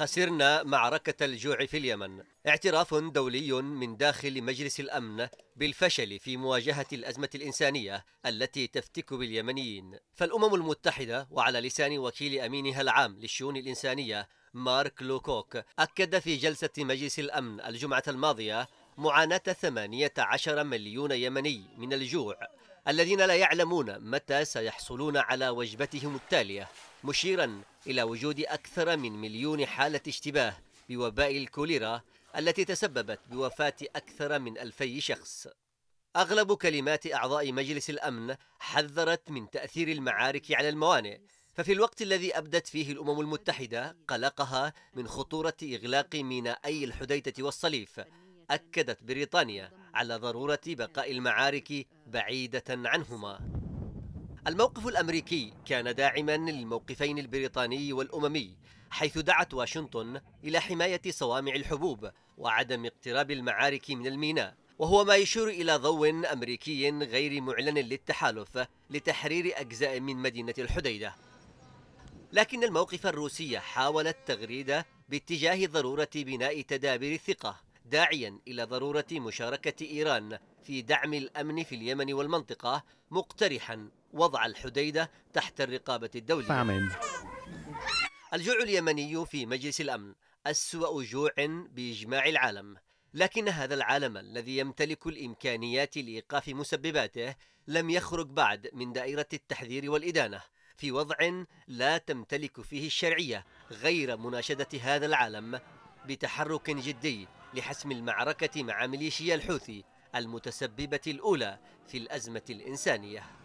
خسرنا معركة الجوع في اليمن. اعتراف دولي من داخل مجلس الأمن بالفشل في مواجهة الأزمة الإنسانية التي تفتك باليمنيين. فالأمم المتحدة وعلى لسان وكيل أمينها العام للشؤون الإنسانية مارك لوكوك أكد في جلسة مجلس الأمن الجمعة الماضية معاناة 18 مليون يمني من الجوع. الذين لا يعلمون متى سيحصلون على وجبتهم التالية مشيرا إلى وجود أكثر من مليون حالة اشتباه بوباء الكوليرا التي تسببت بوفاة أكثر من ألفي شخص. أغلب كلمات أعضاء مجلس الأمن حذرت من تأثير المعارك على الموانئ ففي الوقت الذي أبدت فيه الأمم المتحدة قلقها من خطورة إغلاق مينائي الحديدة والصليف. أكدت بريطانيا على ضرورة بقاء المعارك بعيدة عنهما. الموقف الأمريكي كان داعما للموقفين البريطاني والأممي حيث دعت واشنطن إلى حماية صوامع الحبوب وعدم اقتراب المعارك من الميناء. وهو ما يشير إلى ضوء أمريكي غير معلن للتحالف لتحرير أجزاء من مدينة الحديدة. لكن الموقف الروسي حاول التغريد باتجاه ضرورة بناء تدابير الثقة. داعيا إلى ضرورة مشاركة إيران في دعم الأمن في اليمن والمنطقة مقترحا وضع الحديدة تحت الرقابة الدولية. الجوع اليمني في مجلس الأمن أسوأ جوع بإجماع العالم لكن هذا العالم الذي يمتلك الإمكانيات لإيقاف مسبباته لم يخرج بعد من دائرة التحذير والإدانة في وضع لا تمتلك فيه الشرعية غير مناشدة هذا العالم بتحرك جدي لحسم المعركة مع ميليشيا الحوثي المتسببة الأولى في الأزمة الإنسانية.